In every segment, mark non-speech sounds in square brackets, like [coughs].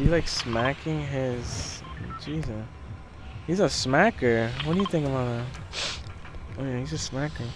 he like smacking his... Jesus. He's a smacker. What do you think about that? Oh yeah, he's a smacker.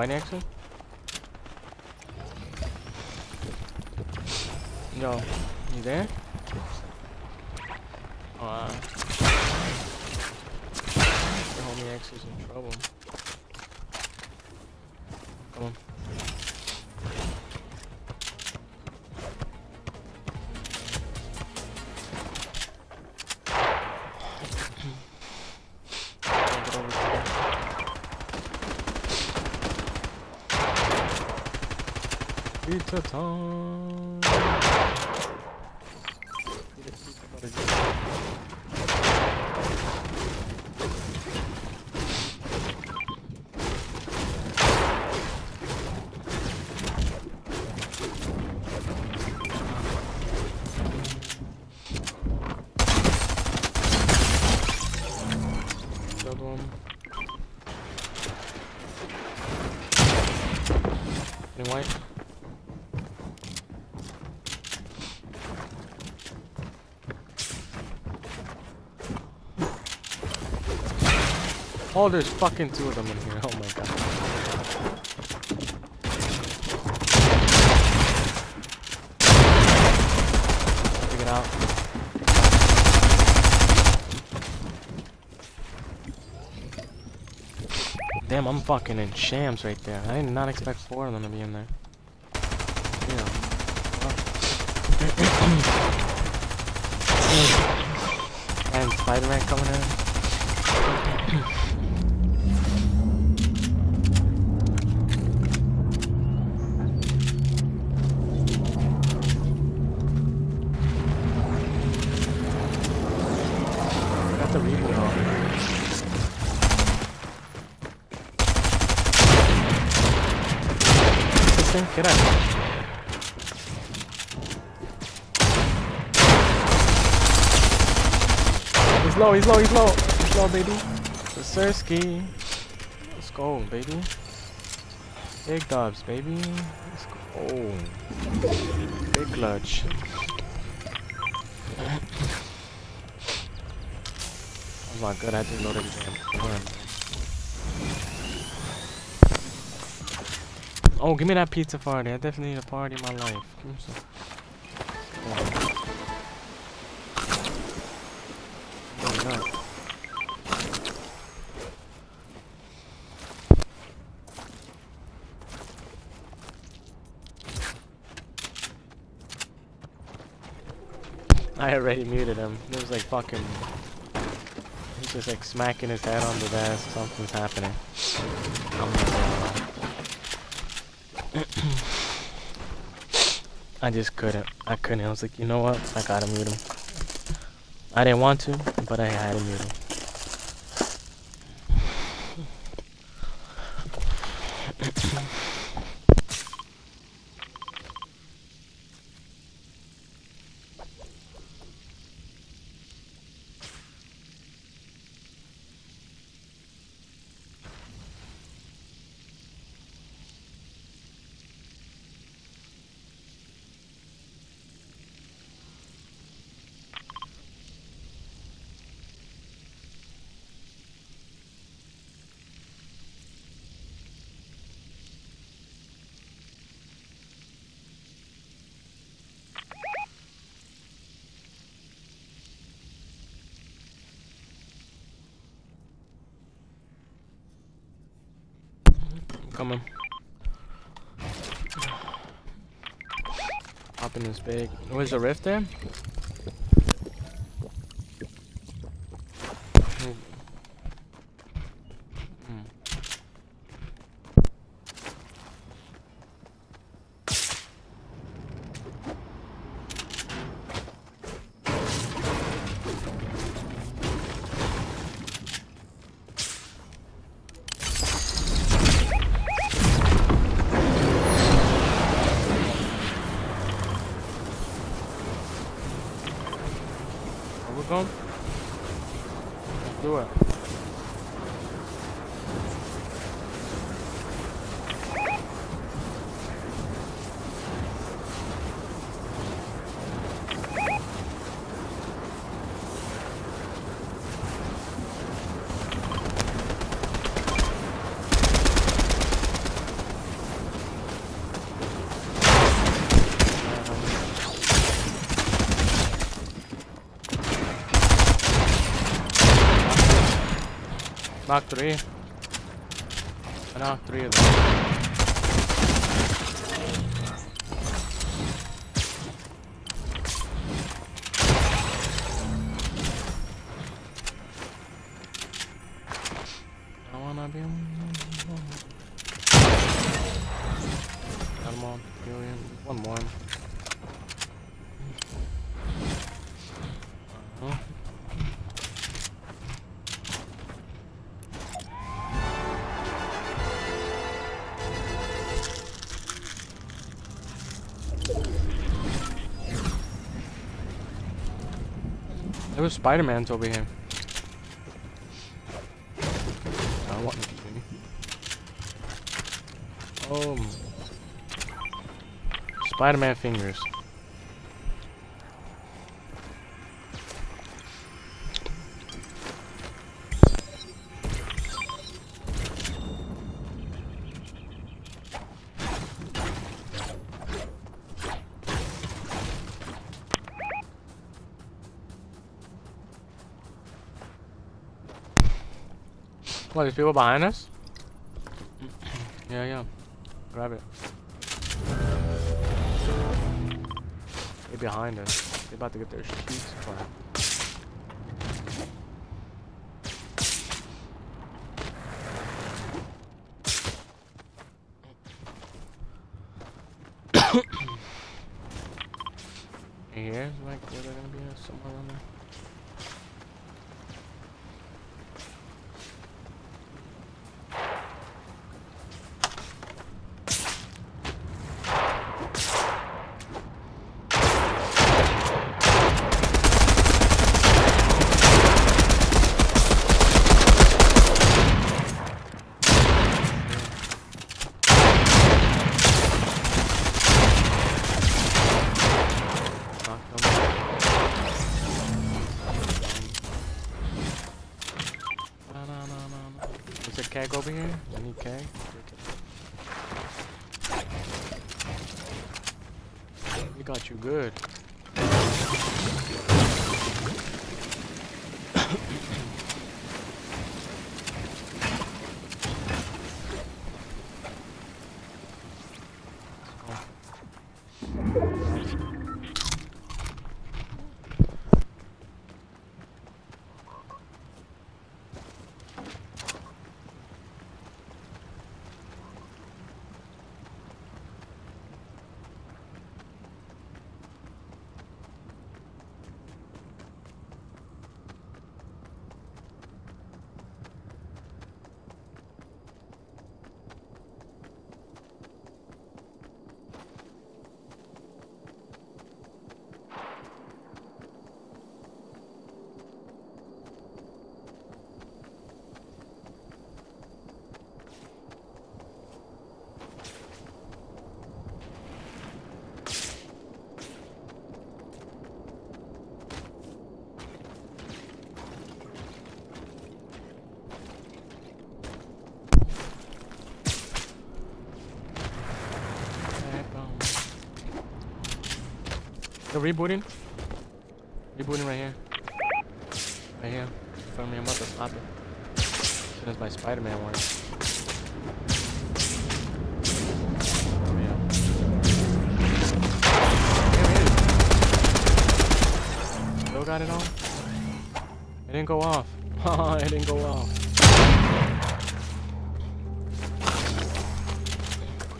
Are you fighting actually? Yo, you there? Oh, uh, your homie X is in trouble. Come on. Pizza Oh, there's fucking two of them in here. Oh my god. Take it out. Damn, I'm fucking in shams right there. I did not expect four of them to be in there. [coughs] And Spider-Man coming in. Get out. He's low, he's low, he's low. He's low, baby. The Sirski. Let's go, baby. Big dubs, baby. Let's go. Big clutch. Oh my god, I didn't know that damn one. Oh, give me that pizza party. I definitely need a party in my life. I already muted him. It was like fucking He's just like smacking his head on the desk. Something's happening. I just couldn't. I couldn't. I was like, you know what? I gotta mute him. I didn't want to, but I had to mute him. Coming. Hopping this big. Where's the rift there? Vamos. Boa. Knock three. I knocked three of them. There was Spider-Man's over here. I want Oh. Spider-Man fingers. What, there's people behind us? [clears throat] yeah, yeah. Grab it. They're behind us. They're about to get their sheets clapped. [coughs] Here's like where they're gonna be somewhere around there. Rebooting. Rebooting right here. Right here. In front of me, I'm about to stop it. As soon as my Spider-Man. Still got it on? It didn't go off. [laughs] it didn't go off.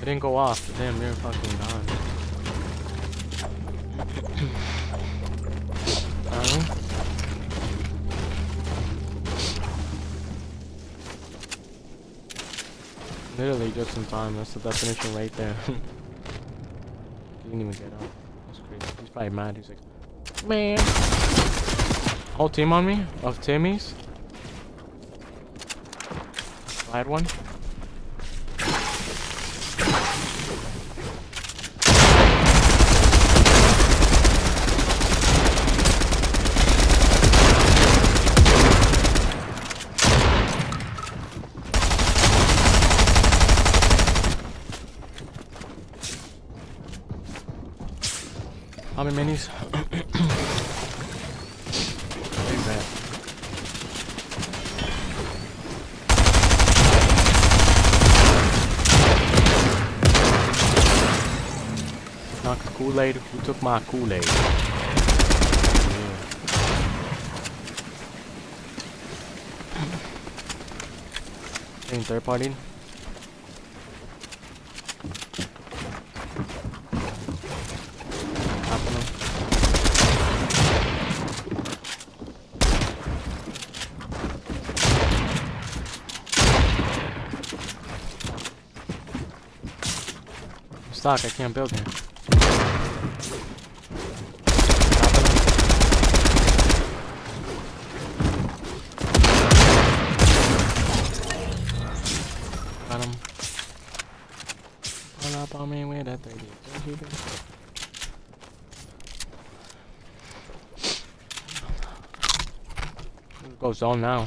It didn't go off. Damn, you're fucking gone. Literally just in time. That's the definition right there. [laughs] he didn't even get up. That's crazy. He's probably mad. He's like, man. Whole team on me of Timmy's. Slide one. Many minis? Knock Kool-Aid? Who took my Kool-Aid? Yeah. third party? Tapping them. I'm stuck, I can't build here. Got him. Pull up on me with a 30. Go zone now.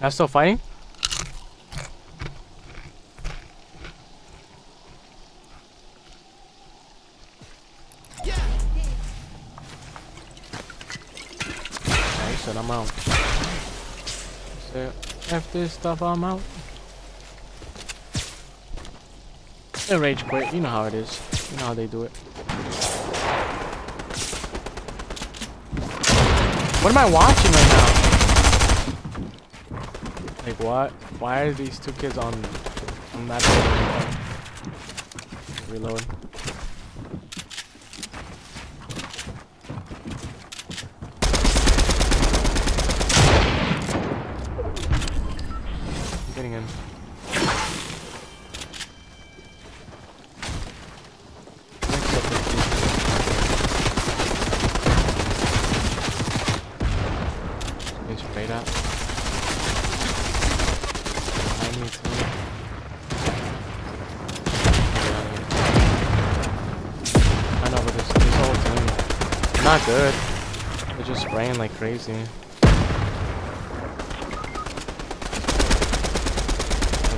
That's still fighting? I said I'm out. Said, F this stuff, I'm out. They rage quit, you know how it is. You know how they do it. What am I watching right now? Like what? Why are these two kids on on that reload? I'm getting in. Next up is these- Getting sprayed at. I need to. Get out of here. I know, but this, this whole team, they're not good. They're just spraying like crazy. And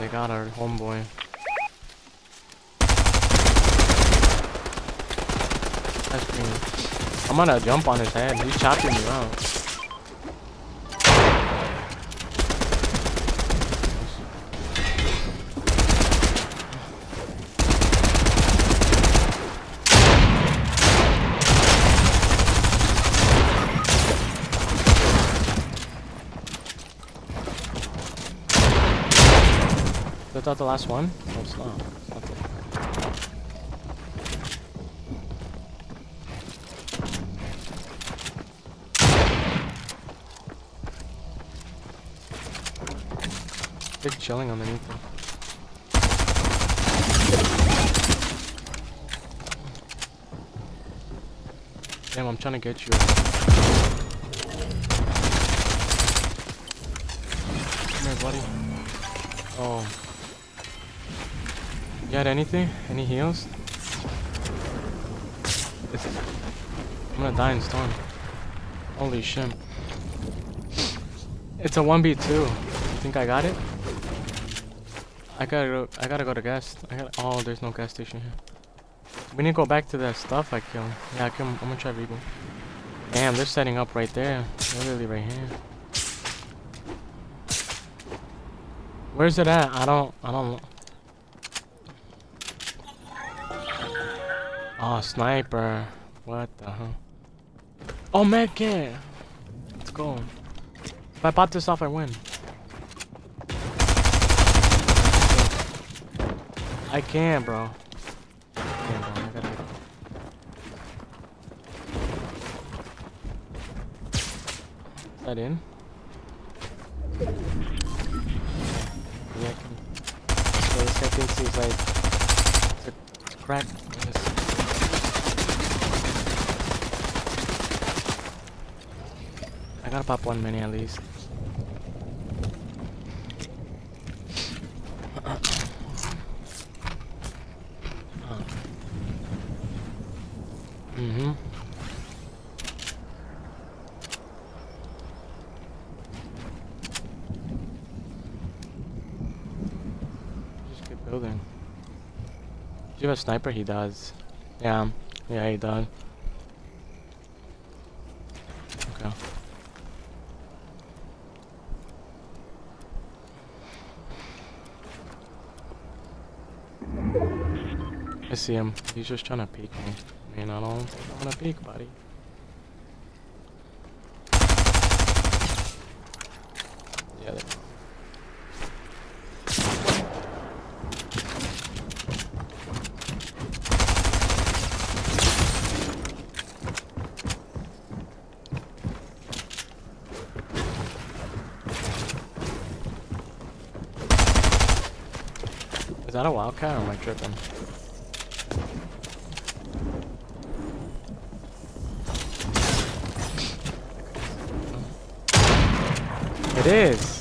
they got our homeboy. That's green. I'm gonna jump on his head. He's chopping me out. That the last one? No, it's not. It's not Big chilling underneath them. Damn, I'm trying to get you. Come here, buddy. Oh. Got anything? Any heals? It's, I'm gonna die in storm. Holy shit. It's a 1v2. You think I got it? I gotta go, I gotta go to gas. I gotta, oh, there's no gas station here. We need to go back to that stuff I killed. Yeah, I can, I'm gonna try reboot. Damn, they're setting up right there. Literally right here. Where's it at? I don't, I don't. Oh, sniper. What the hell? Oh, medkit. Let's go. If I pop this off, I win. I can, bro. That in? Yeah, I can. So this guy thinks he's like. It's a, it's a crack. Yes. I gotta pop one mini at least. Mm-hmm. Just keep building. Do you have a sniper? He does. Yeah. Yeah, he does. Okay. I see him. He's just trying to peek me. Man, I don't I want to peek, buddy. Yeah, there. Is that a wildcat or am I tripping? It is.